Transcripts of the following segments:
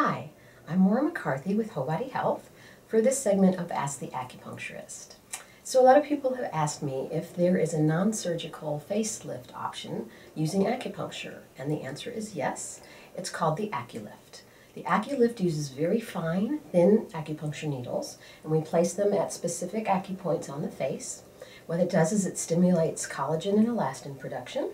Hi, I'm Maura McCarthy with Whole Body Health for this segment of Ask the Acupuncturist. So a lot of people have asked me if there is a non-surgical facelift option using acupuncture, and the answer is yes. It's called the AccuLift. The AccuLift uses very fine, thin acupuncture needles, and we place them at specific acupoints on the face. What it does is it stimulates collagen and elastin production,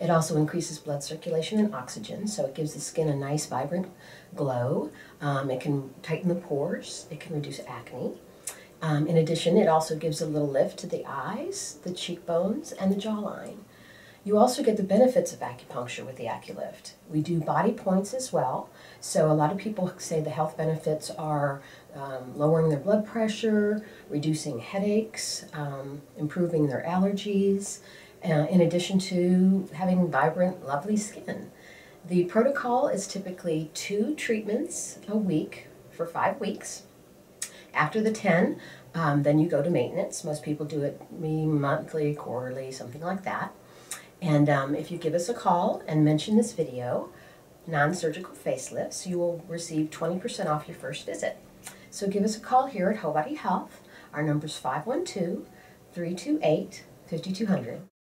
it also increases blood circulation and oxygen, so it gives the skin a nice, vibrant glow. Um, it can tighten the pores, it can reduce acne. Um, in addition, it also gives a little lift to the eyes, the cheekbones, and the jawline. You also get the benefits of acupuncture with the AccuLift. We do body points as well, so a lot of people say the health benefits are um, lowering their blood pressure, reducing headaches, um, improving their allergies, uh, in addition to having vibrant, lovely skin. The protocol is typically two treatments a week for five weeks. After the 10, um, then you go to maintenance. Most people do it monthly, quarterly, something like that. And um, if you give us a call and mention this video, non-surgical facelifts, you will receive 20% off your first visit. So give us a call here at Whole Body Health. Our number is 512 328 5200.